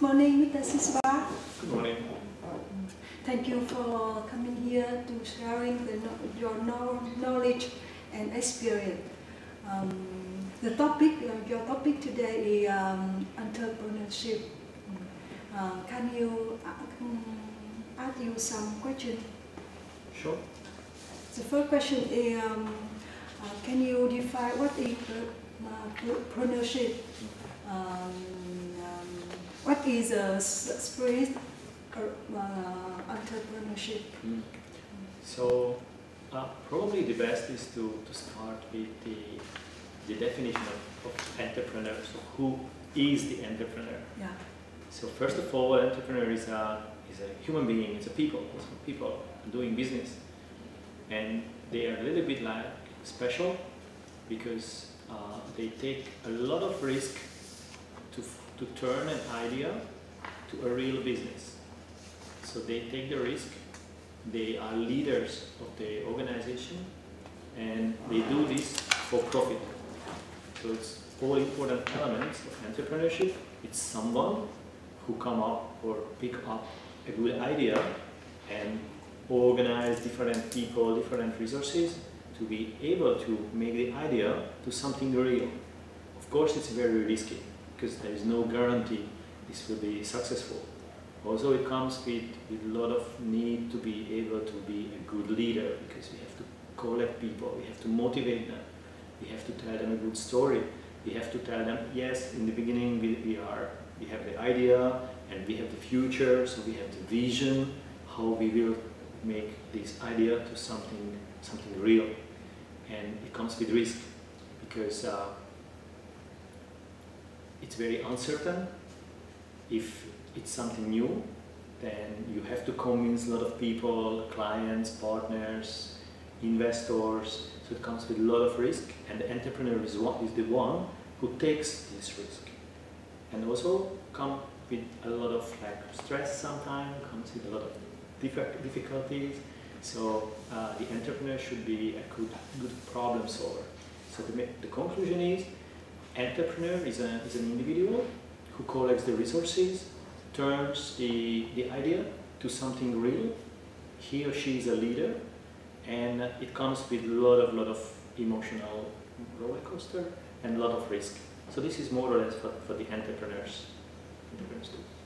Good morning, Mr. Csaba. Good morning. Thank you for coming here to sharing the, your knowledge and experience. Um, the topic, uh, your topic today is um, entrepreneurship. Uh, can you uh, ask you some question? Sure. The first question is, um, uh, can you define what is uh, entrepreneurship? Um, um, what is a spirit uh, entrepreneurship? Mm. So, uh, probably the best is to, to start with the, the definition of, of entrepreneur. So, who is the entrepreneur? Yeah. So, first of all, entrepreneur is a, is a human being, it's a people, it's people doing business. And they are a little bit like special because uh, they take a lot of risk to, to turn an idea to a real business. So they take the risk, they are leaders of the organization, and they do this for profit. So it's all important elements of entrepreneurship. It's someone who come up or pick up a good idea and organize different people, different resources to be able to make the idea to something real. Of course, it's very risky because there is no guarantee this will be successful. Also, it comes with, with a lot of need to be able to be a good leader because we have to collect people, we have to motivate them, we have to tell them a good story, we have to tell them, yes, in the beginning we, we are, we have the idea and we have the future, so we have the vision, how we will make this idea to something, something real. And it comes with risk because uh, it's very uncertain. If it's something new, then you have to convince a lot of people, clients, partners, investors. So it comes with a lot of risk, and the entrepreneur is, one, is the one who takes this risk. And also come with a lot of like stress sometimes, comes with a lot of difficulties. So uh, the entrepreneur should be a good, good problem solver. So the, the conclusion is, entrepreneur is, a, is an individual who collects the resources, turns the, the idea to something real. He or she is a leader, and it comes with a lot of lot of emotional roller coaster and a lot of risk. So this is more or less for, for the entrepreneurs. entrepreneurs do.